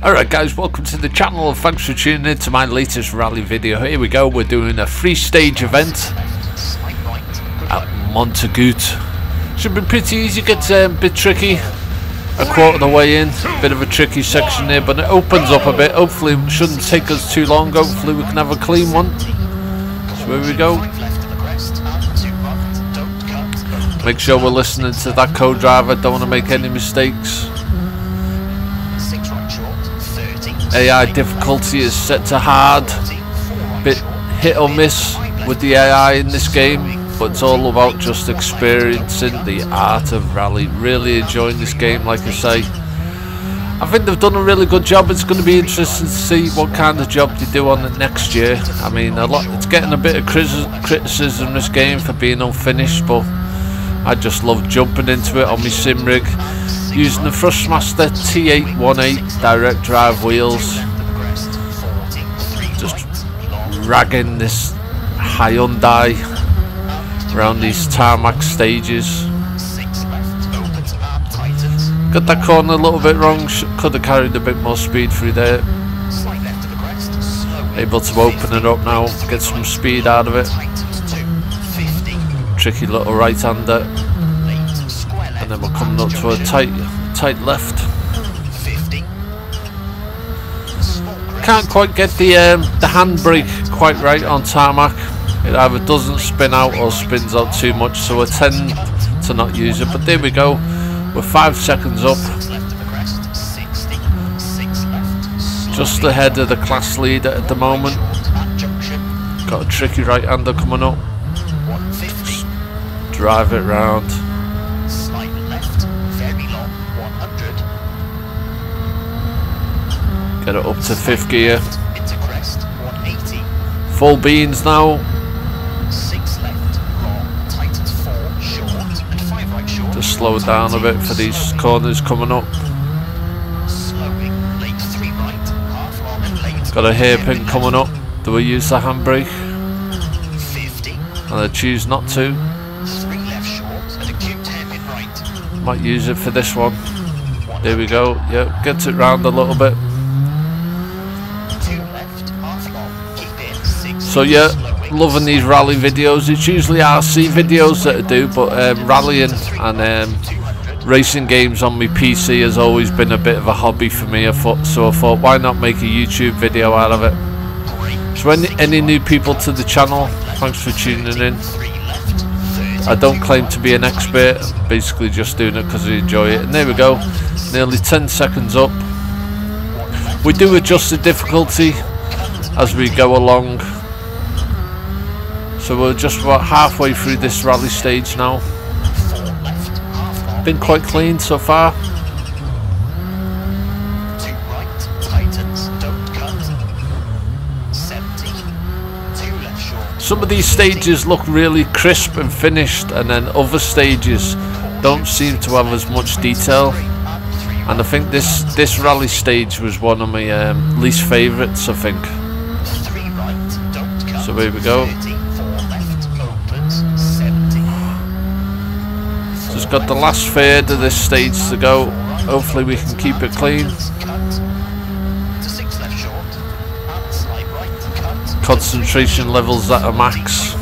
Alright guys, welcome to the channel and thanks for tuning in to my latest rally video. Here we go, we're doing a free stage event at Montagut. Should be pretty easy, gets um, a bit tricky. A quarter of the way in, bit of a tricky section there, but it opens up a bit. Hopefully it shouldn't take us too long, hopefully we can have a clean one. So here we go. Make sure we're listening to that co-driver, don't want to make any mistakes. AI difficulty is set to hard. Bit hit or miss with the AI in this game, but it's all about just experiencing the art of rally. Really enjoying this game, like I say. I think they've done a really good job. It's going to be interesting to see what kind of job they do on it next year. I mean, a lot. It's getting a bit of criticism this game for being unfinished, but I just love jumping into it on my sim rig using the Thrustmaster T818 direct drive wheels. Just ragging this Hyundai around these tarmac stages. Got that corner a little bit wrong could have carried a bit more speed through there. Able to open it up now get some speed out of it. Tricky little right hander and then we're coming up to a tight tight left. Can't quite get the um, the handbrake quite right on tarmac. It either doesn't spin out or spins out too much so I tend to not use it. But there we go. We're five seconds up. Just ahead of the class leader at the moment. Got a tricky right hander coming up. Drive it round Get it up to fifth gear. Full beans now. Just slow down a bit for these corners coming up. Got a hairpin coming up. Do we use the handbrake? And I choose not to. Might use it for this one. There we go. Yep, gets it round a little bit. So yeah, loving these rally videos. It's usually RC videos that I do, but um, rallying and um, racing games on my PC has always been a bit of a hobby for me. I thought, so I thought, why not make a YouTube video out of it? So any, any new people to the channel, thanks for tuning in. I don't claim to be an expert, basically just doing it because I enjoy it. And there we go, nearly 10 seconds up. We do adjust the difficulty as we go along so we're just about halfway through this rally stage now. Been quite clean so far. Some of these stages look really crisp and finished and then other stages don't seem to have as much detail. And I think this this rally stage was one of my um, least favourites I think. So here we go got the last third of this stage to go. Hopefully we can keep it clean. Concentration levels at a max.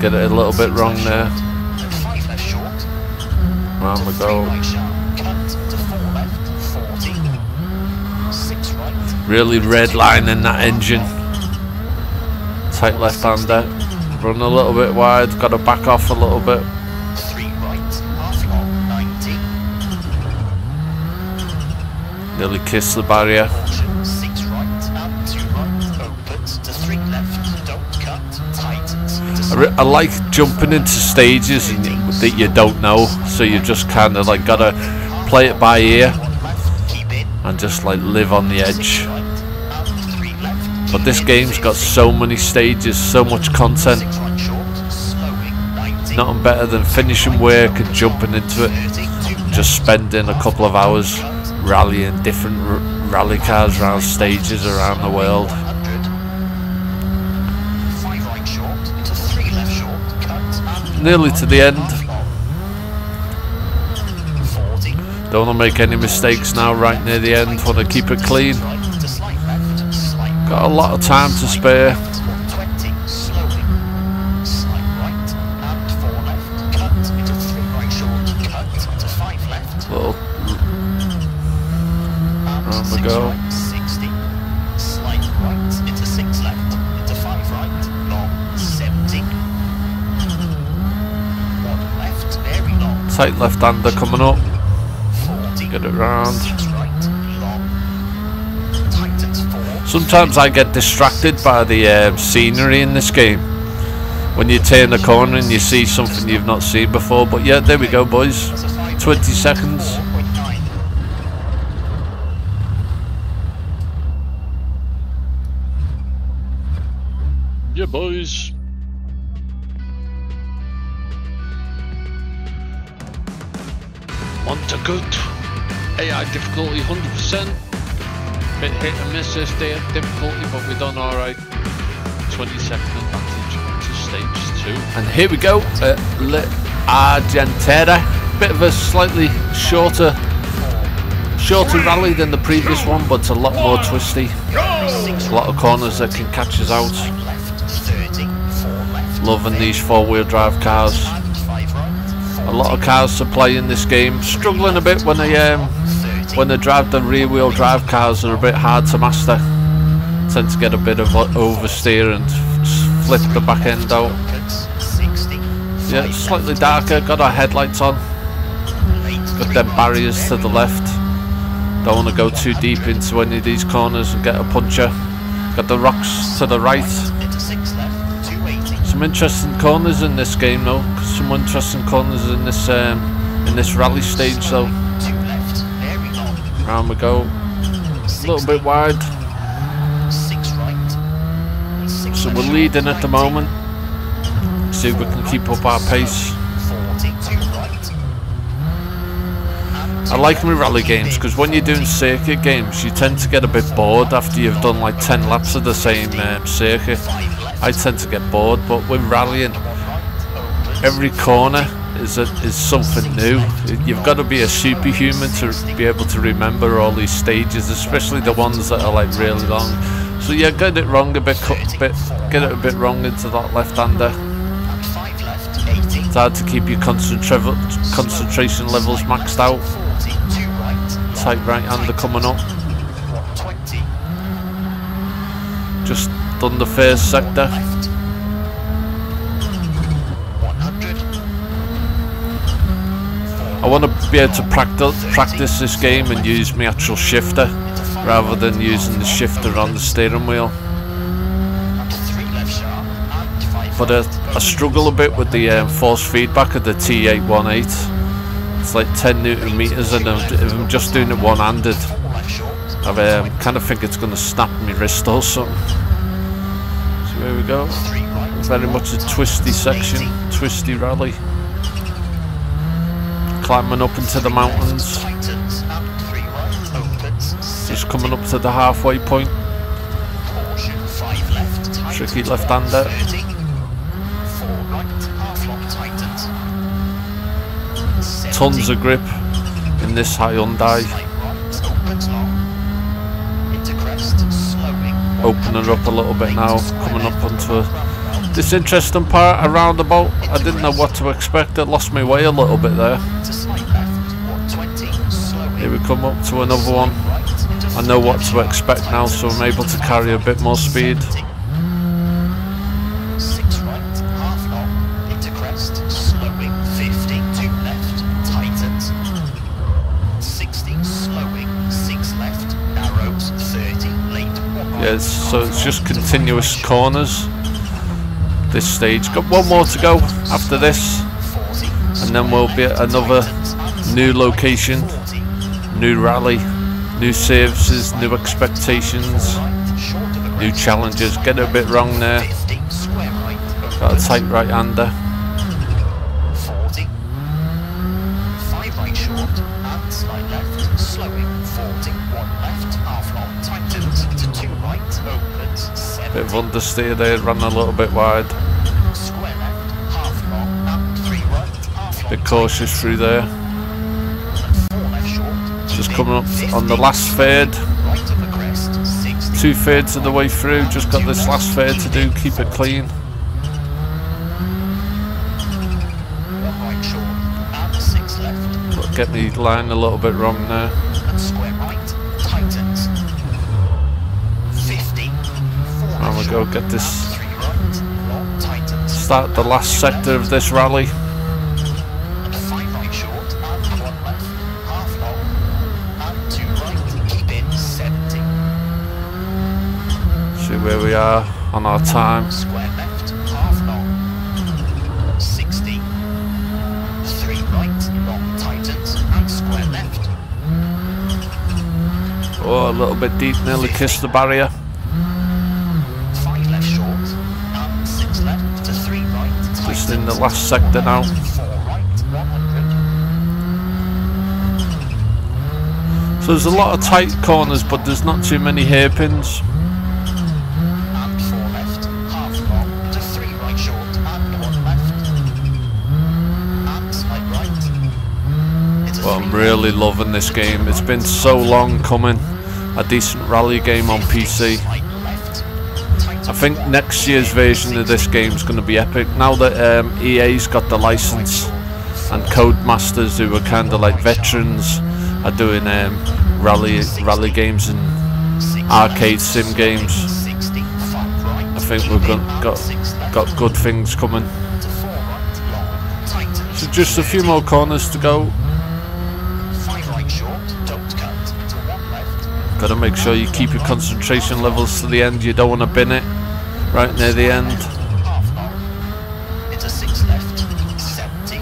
Get it a little bit wrong there. Round we go. Really redlining that engine. Tight left hander. Run a little bit wide, got to back off a little bit. Nearly kissed the barrier. I, I like jumping into stages that you don't know, so you just kind of like gotta play it by ear and just like live on the edge. But this game's got so many stages, so much content. Nothing better than finishing work and jumping into it. Just spending a couple of hours rallying different rally cars around stages around the world. Nearly to the end. Don't want to make any mistakes now right near the end. Want to keep it clean. Got a lot of time to spare. Tight left hander coming up. Get it round. Sometimes I get distracted by the um, scenery in this game. When you turn the corner and you see something you've not seen before. But yeah, there we go boys. 20 seconds. Yeah boys. To good. AI difficulty 100%. Bit hit and miss this day of difficulty, but we've done alright. 20 second advantage to stage 2. And here we go at Le Argentera. Bit of a slightly shorter shorter rally than the previous one, but a lot more twisty. A lot of corners that can catch us out. Loving these four-wheel drive cars. A lot of cars to play in this game. Struggling a bit when they um, when they drive the rear-wheel drive cars are a bit hard to master. Tend to get a bit of oversteer and flip the back end out. Yeah, slightly darker. Got our headlights on. Got them barriers to the left. Don't want to go too deep into any of these corners and get a puncher. Got the rocks to the right. Some interesting corners in this game though. Some interesting corners in this um, in this rally stage though. Round we go. A little bit wide. So we're leading at the moment. See if we can keep up our pace. I like my rally games because when you're doing circuit games you tend to get a bit bored after you've done like 10 laps of the same um, circuit. I tend to get bored but with rallying every corner is a, is something new. You've got to be a superhuman to be able to remember all these stages especially the ones that are like really long. So yeah get it wrong a bit, bit get it a bit wrong into that left-hander. It's hard to keep your concentra concentration levels maxed out tight right hander coming up. Just done the first sector. I want to be able to practice, practice this game and use my actual shifter rather than using the shifter on the steering wheel. But I, I struggle a bit with the um, force feedback of the T818 it's like 10 newton meters and if I'm just doing it one-handed I um, kind of think it's going to snap my wrist or something go. Very much a twisty section twisty rally. Climbing up into the mountains. Just coming up to the halfway point. Tricky left-hander tons of grip in this Hyundai. Opening up a little bit now, coming up onto this interesting part, a roundabout. I didn't know what to expect, it lost my way a little bit there. Here we come up to another one. I know what to expect now, so I'm able to carry a bit more speed. So it's just continuous corners. This stage. Got one more to go after this. And then we'll be at another new location, new rally, new services, new expectations, new challenges. Get a bit wrong there. Got a tight right of understeer there, ran a little bit wide. Bit cautious through there. Just coming up on the last third. Two thirds of the way through, just got this last third to do, keep it clean. Get the line a little bit wrong there. Go get this start the last sector of this rally. See where we are on our time. Square left, half long. 60. Right, long tightens, and square left. Oh, a little bit deep, nearly kissed the barrier. Five left short, and six left to three right. Just in the last sector now. Four right, 100. So there's a lot of tight corners, but there's not too many hairpins. But I'm really loving this game. It's been so long coming. A decent rally game on PC. I think next year's version of this game is going to be epic. Now that um, EA's got the license and Codemasters, who are kind of like veterans, are doing um, rally rally games and arcade sim games. I think we've got got, got good things coming. So just a few more corners to go. Five right short, don't cut. To one left, Got to make sure you keep your concentration levels to the end. You don't want to bin it right near the end. half long. Six left, 70.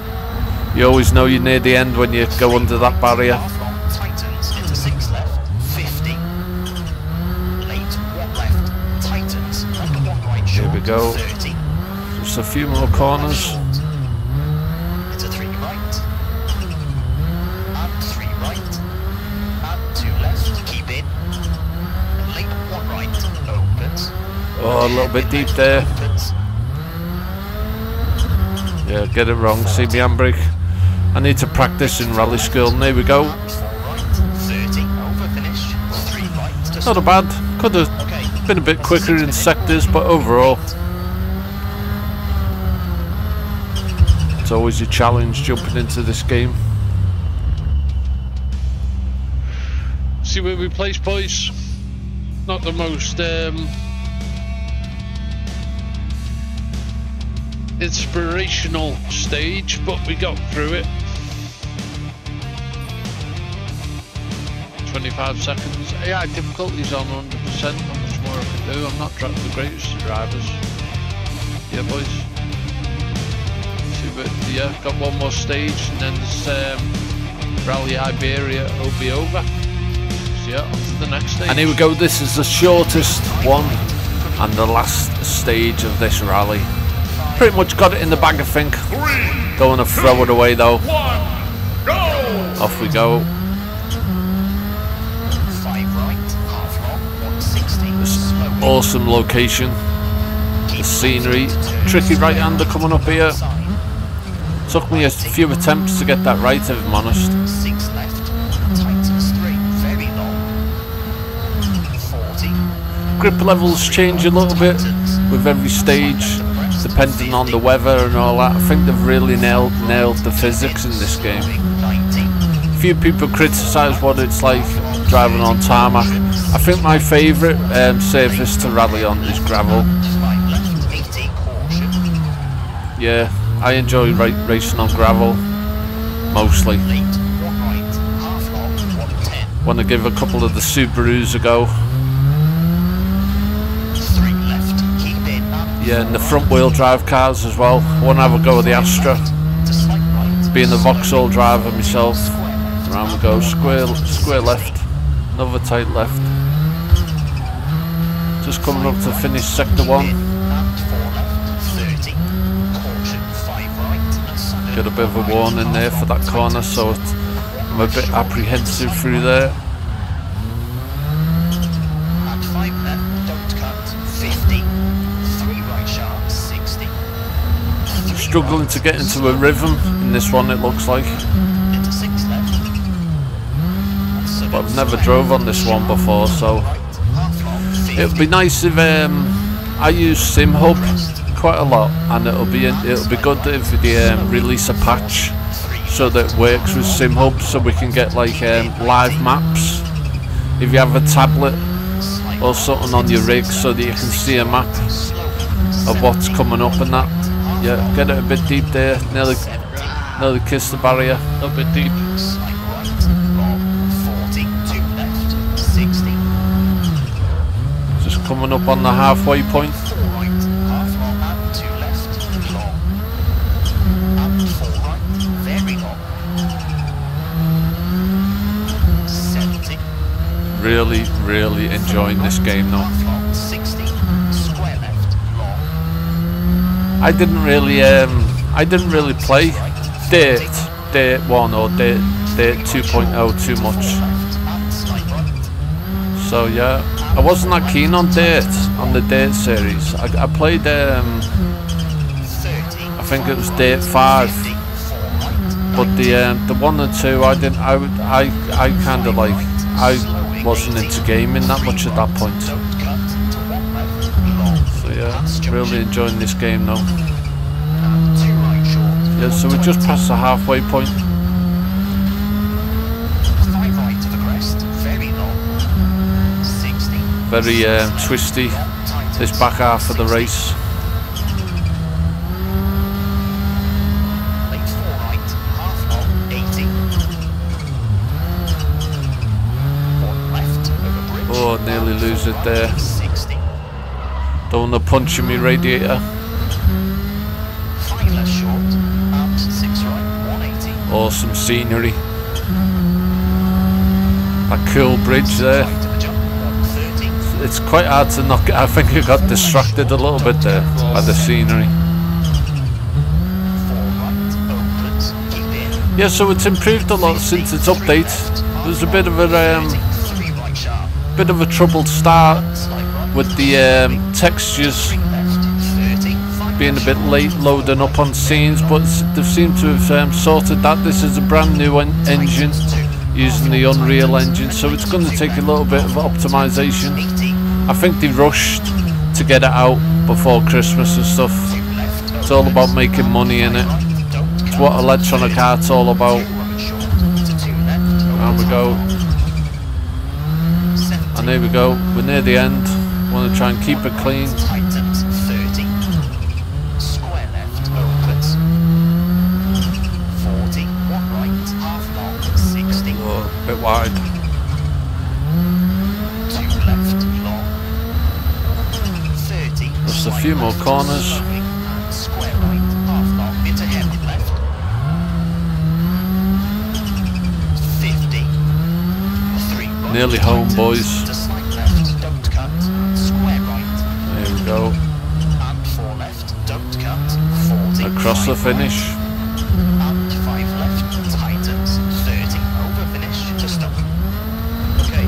You always know you're near the end when you go under that barrier. Half long, tightens. Into six left, 50. Late, one left, tightens. Under one right Here we go. Just a few more corners. Into three right. And three right. And two left, keep in. Late, one right, opens. Oh, a little bit deep there. Yeah, get it wrong. See me handbrake. I need to practice in rally school. And there we go. And four right, 30. Over finish. Three right to Not a bad. Could have been a bit quicker in sectors, but overall, it's always a challenge jumping into this game. See where we place, boys. Not the most um, inspirational stage, but we got through it. 25 seconds. AI difficulty's on 100%. Not much more I can do. I'm not dri- the greatest drivers. Yeah, boys. See, but yeah, got one more stage, and then this um, Rally Iberia will be over. So yeah, on to the next stage. And here we go. This is the shortest one and the last stage of this rally. Pretty much got it in the bag, I think. Don't want to throw it away though. Off we go. Right, awesome location. The scenery. Tricky right hander coming up here. Took me a few attempts to get that right, if I'm honest. Left, tightens very long. 40. Grip levels change a little bit with every stage, depending on the weather and all that. I think they've really nailed nailed the physics in this game. 90. Few people criticise what it's like driving on tarmac. I think my favourite um, surface to rally on is gravel. Five left, 80. Caution. Yeah, I enjoy ra- racing on gravel mostly. Late, one right, half long, 110. Want to give a couple of the Subarus a go. Three left, keep in. And Yeah, and the front wheel drive cars as well. Want to have a go with the Astra. Being the Vauxhall driver myself. Around we go, square, square left, another tight left. Just coming up to finish sector one. and four left, 30. Caution, five right. And sun Get a bit of a warning there for that corner, so I'm a bit apprehensive through there. And five left, don't cut. 50. Three right sharp, 60. Three Struggling to get into a rhythm in this one, it looks like. But I've never drove on this one before, so it would be nice if um, I use SimHub quite a lot, and it'll be it'll be good if they um, release a patch so that it works with SimHub, so we can get like um, live maps. If you have a tablet or something on your rig, so that you can see a map of what's coming up and that. Yeah, get it a bit deep there, nearly nearly kiss the barrier. A bit deep. Slight right, long, 40, two left, 60, Just coming up on the halfway point. four right, half long and two left, long, and four right, very long, 70, Really, really enjoying this game now. half long, 60, square left, long, I didn't really um I didn't really play Dirt Dirt 1 or Dirt Dirt 2.0 too much. So yeah, I wasn't that keen on Dirt on the Dirt series. I, I played um I think it was Dirt 5 50, four right, but the um, the one and two I didn't I would I I kind of like I wasn't into gaming that much at that point. don't cut to one left, long, So yeah, really enjoying this game now. Yeah, so we just passed the halfway point. very long, 60, Very um, twisty this back half of the race. late four right, half long, 80, one left over bridge, Oh, nearly lose it there. 60, Don't want to punch in my radiator. five left short, and six right, 180, Awesome scenery. That cool bridge there. right to the jump, 130, It's quite hard to knock. I think I got distracted a little bit there by the scenery. four right, opens, keep in, Yeah, so it's improved a lot since its update. There was a bit of a um, three right sharp, bit of a troubled start with the um, textures three left, 30, five being a bit late loading up on scenes, but they've seemed to have um, sorted that. This is a brand new en- engine using the Unreal Engine, so it's going to take a little bit of optimization. I think they rushed to get it out before Christmas and stuff. It's all about making money in it. It's what electronic art's all about. Down we go. And there we go. We're near the end. Want to try and keep it clean. tightens, 30, square left, opens, 40, one right, half long, 60, Oh, a bit wide. two left, long, 30, Just a few more corners. square right, half long, into left, 50, three. Nearly home, boys. Across the finish. and five left, tightens, 30, over finish to stop. Okay,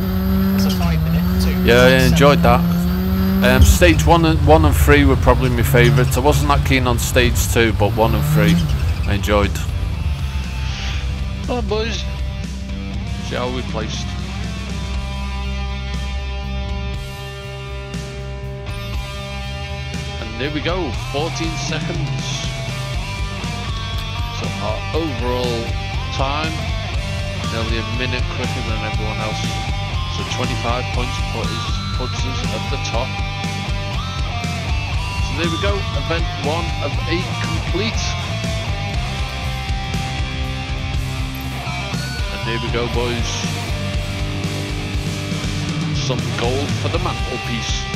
that's a five minute, two. Yeah, I enjoyed that. Um, stage one and one and three were probably my favourites. I wasn't that keen on stage two, but one and three I enjoyed. Well, boys, see how we placed. And there we go, 14 seconds. Our overall time, nearly a minute quicker than everyone else. So 25 points puts us at the top. So there we go, event one of eight complete. And there we go, boys. Some gold for the mantelpiece.